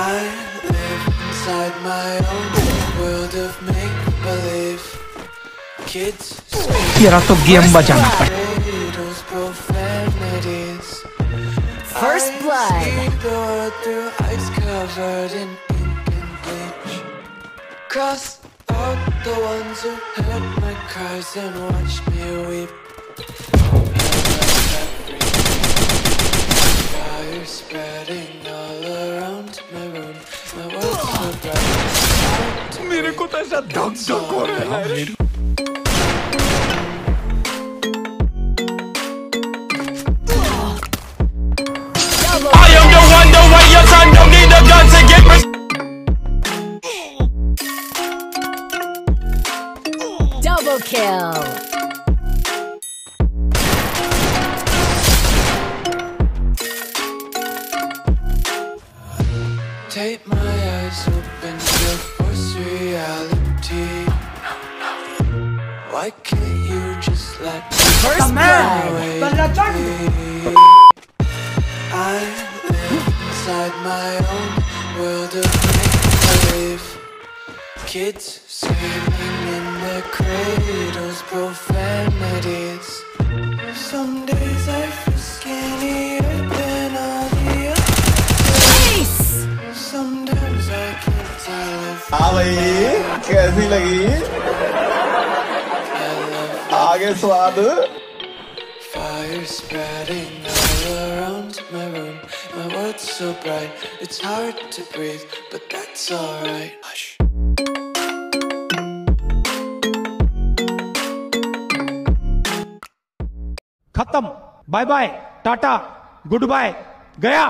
I live inside my own world of make believe. Kids, Yara to game bajana. First blood. Cross out the ones who heard my cries and watched me weep. Fire spreading all around. my room. My world's so bright. मेरे को तो ऐसा धक धक हो रहा है Double, I am the one, the way your son don't need a gun to get res- double kill. Take my eyes open to force reality. Why can't you just let me First away? I live inside my own world of make believe. Kids screaming in their cradles, profanities. Some हाँ भाई कैसी लगी? आगे स्वाद। खत्म bye bye tata good bye गया।